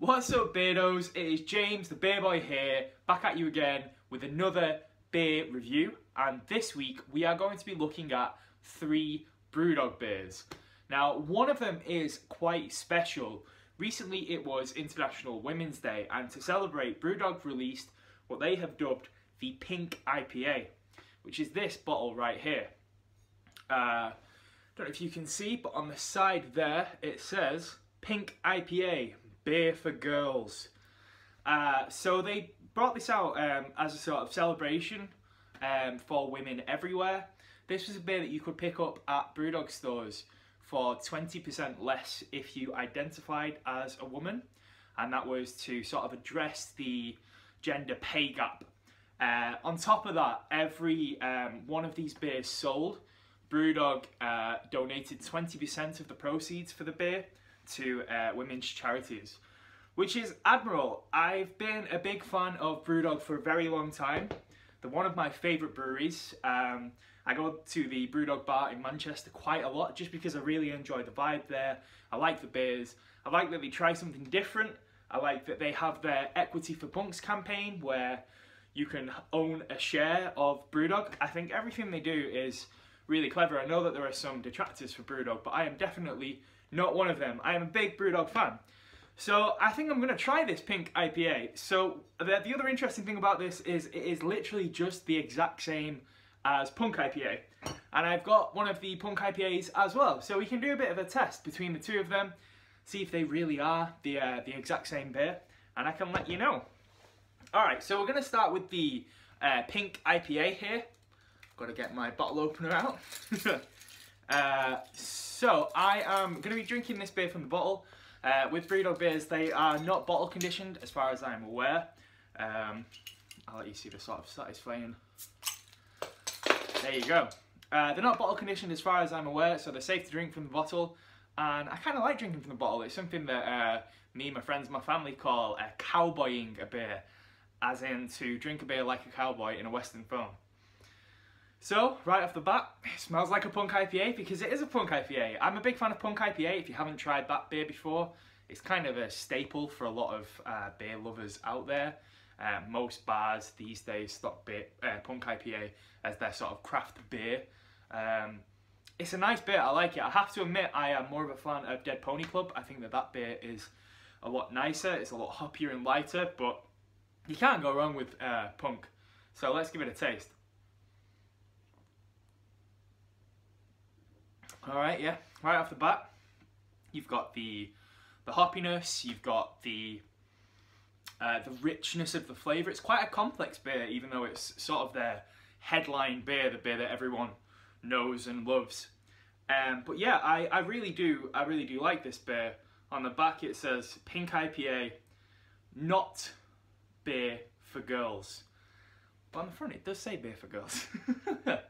What's up, Beardos? It is James, the Beer Boy here, back at you again with another beer review. And this week we are going to be looking at three Brewdog beers. Now, one of them is quite special. Recently it was International Women's Day, and to celebrate, Brewdog released what they have dubbed the Pink IPA, which is this bottle right here. Uh, don't know if you can see, but on the side there it says Pink IPA, beer for girls. Uh, so they brought this out um, as a sort of celebration um, for women everywhere. This was a beer that you could pick up at Brewdog stores for 20% less if you identified as a woman. And that was to sort of address the gender pay gap. Uh, on top of that, every um, one of these beers sold, Brewdog uh, donated 20% of the proceeds for the beer to uh, women's charities, which is admirable. I've been a big fan of Brewdog for a very long time. They're one of my favourite breweries. Um, I go to the Brewdog bar in Manchester quite a lot just because I really enjoy the vibe there. I like the beers. I like that they try something different. I like that they have their Equity for Punks campaign where you can own a share of Brewdog. I think everything they do is really clever. I know that there are some detractors for Brewdog, but I am definitely not one of them. I am a big Brewdog fan. So I think I'm going to try this pink IPA. So the, the other interesting thing about this is it is literally just the exact same as Punk IPA. And I've got one of the Punk IPAs as well. So we can do a bit of a test between the two of them, see if they really are the, uh, the exact same beer, and I can let you know. Alright, so we're going to start with the uh, Pink IPA here. Got to get my bottle opener out. uh, so I am going to be drinking this beer from the bottle. Uh, with Brewdog beers, they are not bottle conditioned as far as I'm aware. Um, I'll let you see the sort of satisfying. There you go. Uh, they're not bottle conditioned as far as I'm aware, so they're safe to drink from the bottle. And I kind of like drinking from the bottle. It's something that uh, me, my friends, my family call uh, cowboying a beer, as in to drink a beer like a cowboy in a western film. So, right off the bat, it smells like a Punk IPA because it is a Punk IPA. I'm a big fan of Punk IPA. If you haven't tried that beer before, it's kind of a staple for a lot of uh, beer lovers out there. Uh, most bars these days stock beer, uh, Punk IPA as their sort of craft beer. Um, it's a nice beer, I like it. I have to admit, I am more of a fan of Dead Pony Club. I think that that beer is a lot nicer, it's a lot hoppier and lighter, but you can't go wrong with uh, Punk. So let's give it a taste. All right, yeah, right off the bat, you've got the the hoppiness, you've got the uh, the richness of the flavour. It's quite a complex beer, even though it's sort of their headline beer, the beer that everyone knows and loves. Um, but yeah, I, I really do, I really do like this beer. On the back it says Pink IPA, not beer for girls. But on the front it does say beer for girls.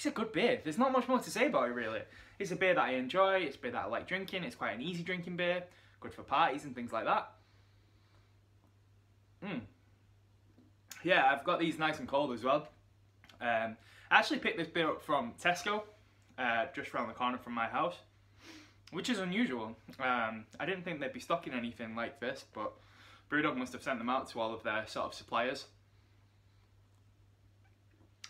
it's a good beer. There's not much more to say about it really. It's a beer that I enjoy, it's a beer that I like drinking, it's quite an easy drinking beer, good for parties and things like that. Mm. Yeah, I've got these nice and cold as well. Um, I actually picked this beer up from Tesco, uh, just around the corner from my house, which is unusual. Um, I didn't think they'd be stocking anything like this, but Brewdog must have sent them out to all of their sort of suppliers.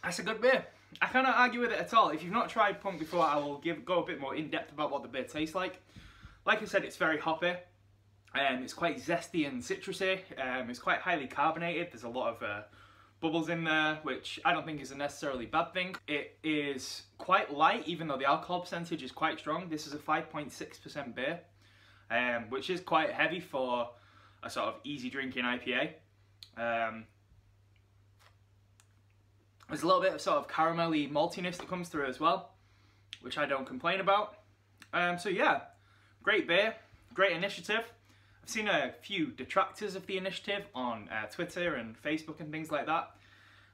That's a good beer. I cannot argue with it at all. If you've not tried Punk before, I will give go a bit more in depth about what the beer tastes like. Like I said, it's very hoppy. Um, it's quite zesty and citrusy. Um, it's quite highly carbonated. There's a lot of uh, bubbles in there, which I don't think is a necessarily bad thing. It is quite light, even though the alcohol percentage is quite strong. This is a 5.6% beer, um, which is quite heavy for a sort of easy drinking IPA. Um, there's a little bit of sort of caramelly maltiness that comes through as well, which I don't complain about. Um, so yeah, great beer, great initiative. I've seen a few detractors of the initiative on uh, Twitter and Facebook and things like that.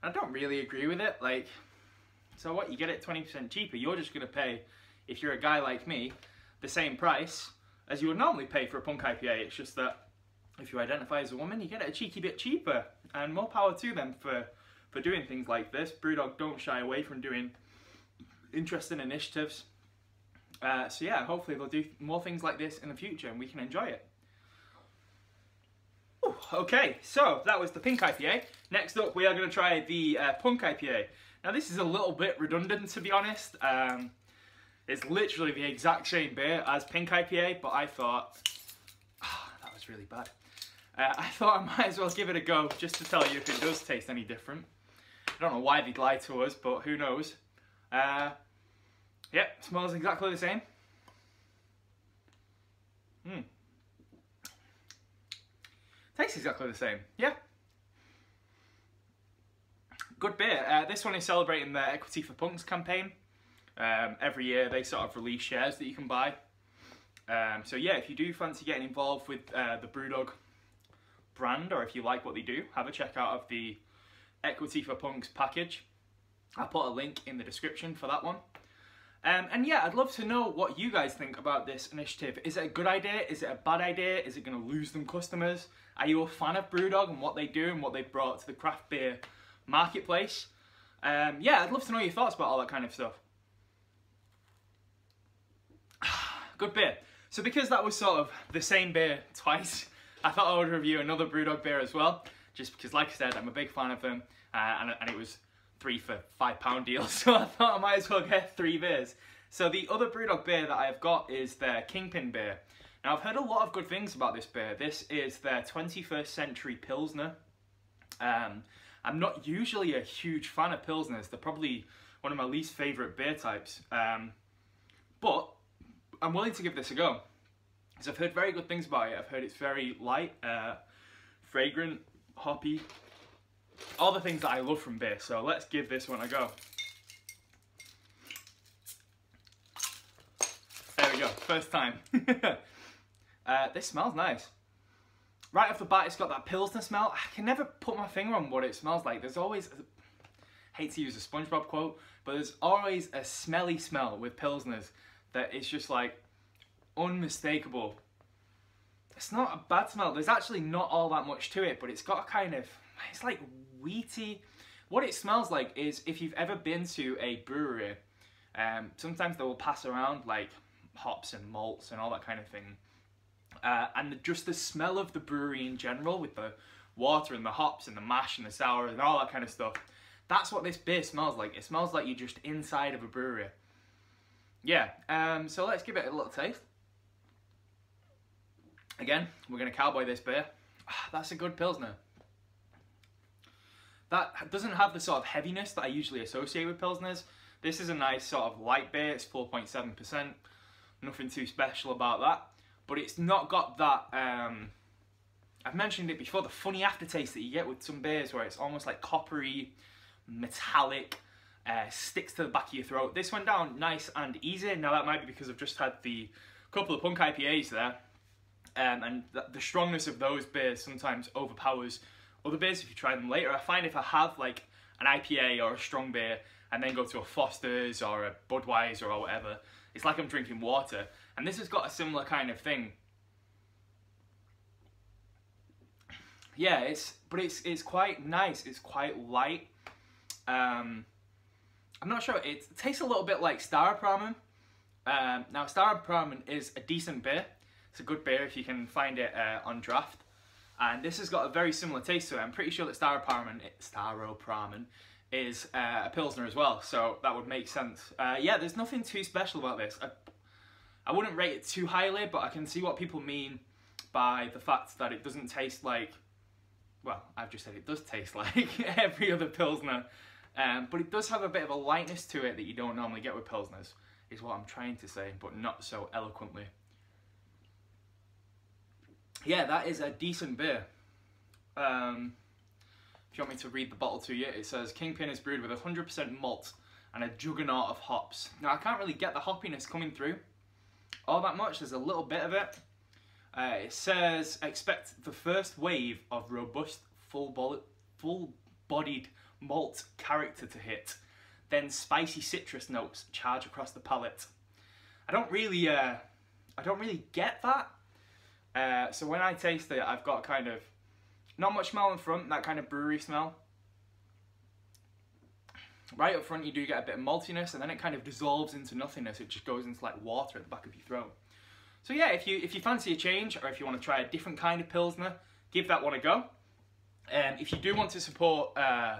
I don't really agree with it. Like, so what? You get it 20% cheaper. You're just going to pay, if you're a guy like me, the same price as you would normally pay for a Punk IPA. It's just that if you identify as a woman, you get it a cheeky bit cheaper. And more power to them for for doing things like this. Brewdog don't shy away from doing interesting initiatives. Uh, so yeah, hopefully they'll do more things like this in the future and we can enjoy it. Okay, so that was the pink IPA. Next up, we are going to try the uh, punk IPA. Now, this is a little bit redundant, to be honest. Um, it's literally the exact same beer as pink IPA, but I thought, oh, that was really bad. Uh, I thought I might as well give it a go just to tell you if it does taste any different. I don't know why they'd lie to us, but who knows. Uh, yeah, smells exactly the same. Hmm. Tastes exactly the same, yeah. Good beer. Uh, this one is celebrating the Equity for Punks campaign. Um, every year they sort of release shares that you can buy. Um, so yeah, if you do fancy getting involved with uh, the Brewdog brand, or if you like what they do, have a check out of the Equity for Punks package. I'll put a link in the description for that one. Um, and yeah, I'd love to know what you guys think about this initiative. Is it a good idea? Is it a bad idea? Is it going to lose them customers? Are you a fan of Brewdog and what they do and what they've brought to the craft beer marketplace? Um, yeah, I'd love to know your thoughts about all that kind of stuff. good beer. So because that was sort of the same beer twice, I thought I would review another Brewdog beer as well. Just because, like I said, I'm a big fan of them, uh, and, and it was three for five pound deal, so I thought I might as well get three beers. So the other Brewdog beer that I've got is their Kingpin beer. Now I've heard a lot of good things about this beer. This is their 21st century Pilsner. Um, I'm not usually a huge fan of Pilsners. They're probably one of my least favourite beer types. Um, but I'm willing to give this a go. Because I've heard very good things about it. I've heard it's very light, uh, fragrant, hoppy, all the things that I love from beer. So let's give this one a go. There we go, first time. uh, this smells nice. Right off the bat, it's got that Pilsner smell. I can never put my finger on what it smells like. There's always, hate to use a SpongeBob quote, but there's always a smelly smell with Pilsners that is just like unmistakable. It's not a bad smell. There's actually not all that much to it, but it's got a kind of, it's like wheaty. What it smells like is if you've ever been to a brewery, um, sometimes they will pass around like hops and malts and all that kind of thing. Uh, and the, just the smell of the brewery in general with the water and the hops and the mash and the sour and all that kind of stuff. That's what this beer smells like. It smells like you're just inside of a brewery. Yeah, um, so let's give it a little taste. Again, we're going to cowboy this beer. Ah, that's a good Pilsner. That doesn't have the sort of heaviness that I usually associate with Pilsners. This is a nice sort of light beer, it's 4.7%. Nothing too special about that. But it's not got that, um, I've mentioned it before, the funny aftertaste that you get with some beers where it's almost like coppery, metallic, uh, sticks to the back of your throat. This went down nice and easy. Now that might be because I've just had the couple of punk IPAs there. Um, and th the strongness of those beers sometimes overpowers other beers if you try them later. I find if I have like an IPA or a strong beer and then go to a Foster's or a Budweiser or whatever, it's like I'm drinking water. And this has got a similar kind of thing. Yeah, it's but it's it's quite nice. It's quite light. Um, I'm not sure. It tastes a little bit like Staropramen. Um, now, Staropramen is a decent beer. It's a good beer if you can find it uh, on draft. And this has got a very similar taste to it. I'm pretty sure that Staropramen, Staropramen is uh, a Pilsner as well, so that would make sense. Uh, yeah, there's nothing too special about this. I, I wouldn't rate it too highly, but I can see what people mean by the fact that it doesn't taste like, well, I've just said it does taste like every other Pilsner, um, but it does have a bit of a lightness to it that you don't normally get with Pilsners, is what I'm trying to say, but not so eloquently yeah, that is a decent beer. Um, if you want me to read the bottle to you, it says Kingpin is brewed with 100% malt and a juggernaut of hops. Now, I can't really get the hoppiness coming through all that much. There's a little bit of it. Uh, it says, expect the first wave of robust, full-bodied full bodied malt character to hit. Then spicy citrus notes charge across the palate. I don't really, uh, I don't really get that. Uh, so when I taste it, I've got kind of, not much smell in front, that kind of brewery smell. Right up front you do get a bit of maltiness and then it kind of dissolves into nothingness. It just goes into like water at the back of your throat. So yeah, if you if you fancy a change or if you want to try a different kind of Pilsner, give that one a go. Um, if you do want to support uh,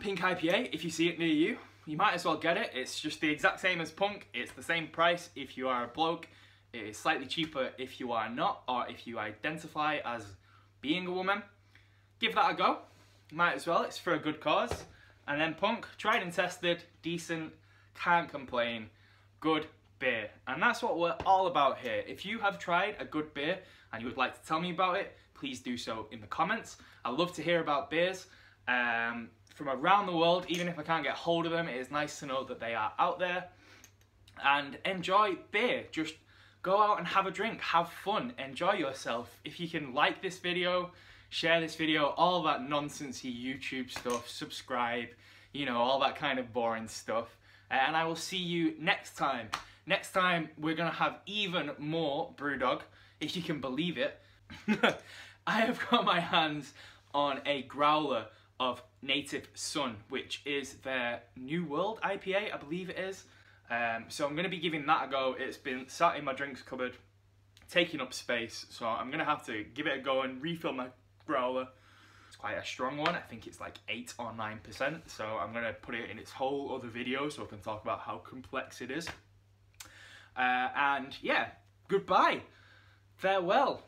Pink IPA, if you see it near you, you might as well get it. It's just the exact same as Punk. It's the same price if you are a bloke. It is slightly cheaper if you are not, or if you identify as being a woman. Give that a go. Might as well. It's for a good cause. And then Punk, tried and tested, decent, can't complain, good beer. And that's what we're all about here. If you have tried a good beer and you would like to tell me about it, please do so in the comments. I love to hear about beers um, from around the world. Even if I can't get hold of them, it is nice to know that they are out there. And enjoy beer. Just go out and have a drink, have fun, enjoy yourself. If you can like this video, share this video, all that nonsensey YouTube stuff, subscribe, you know, all that kind of boring stuff. And I will see you next time. Next time, we're gonna have even more Brewdog, if you can believe it. I have got my hands on a growler of Native Sun, which is their New World IPA, I believe it is. Um, so I'm going to be giving that a go. It's been sat in my drinks cupboard, taking up space. So I'm going to have to give it a go and refill my growler. It's quite a strong one. I think it's like 8 or 9%. So I'm going to put it in its whole other video so I can talk about how complex it is. Uh, and yeah, goodbye. Farewell.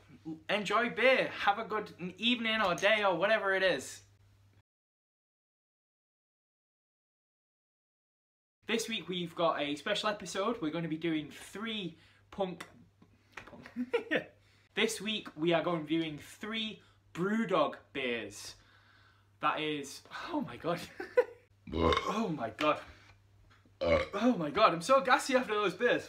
Enjoy beer. Have a good evening or day or whatever it is. This week we've got a special episode. We're going to be doing three punk. punk. this week we are going to be doing three Brewdog beers. That is. Oh my god. oh my god. Uh. Oh my god, I'm so gassy after those beers.